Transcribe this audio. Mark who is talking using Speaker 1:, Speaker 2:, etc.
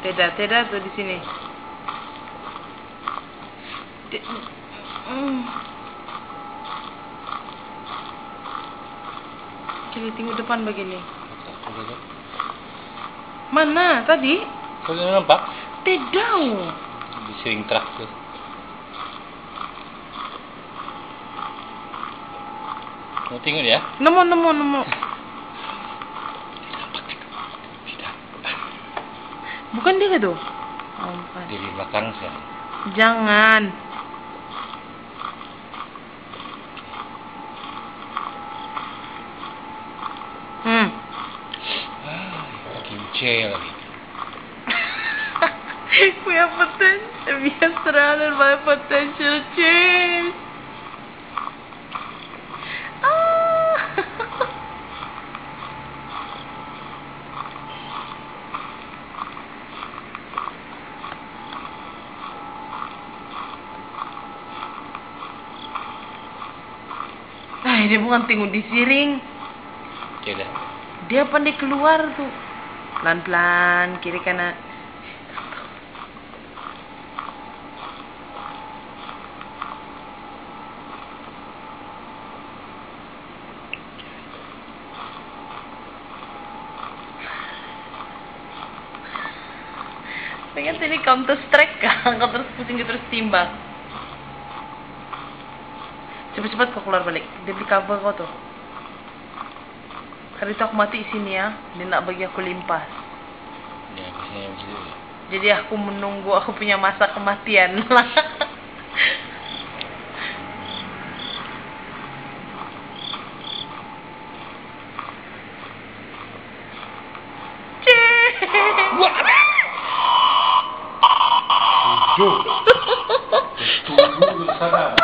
Speaker 1: Tidak, tidak tuh di sini. Kiri tengok depan begini. Mana tadi?
Speaker 2: Kau nampak?
Speaker 1: Tidak.
Speaker 2: Di swing track tu. Kau tengok dia?
Speaker 1: Nemu, nemu, nemu.
Speaker 2: Tidak.
Speaker 1: Bukan dia ke tu? Bukan.
Speaker 2: Dia di belakang saya.
Speaker 1: Jangan. Hmm.
Speaker 2: Ah, kincir lagi.
Speaker 1: we have potential. We are surrounded by potential change. Ah. Dia bukan tengok di siring.
Speaker 2: Dah.
Speaker 1: Dia pandai keluar tuh. Pelan-pelan, kiri kanan. Pengen ini counter strike kan, kau terus pusing terus timbang. Cepat-cepat kau keluar balik. Dia beli cover kau tuh. Hari itu aku mati di sini ya. Dia nak bagi aku limpas.
Speaker 2: Biasanya tu.
Speaker 1: Jadi aku menunggu aku punya masa kematian lah. Cih.
Speaker 2: Tujuh.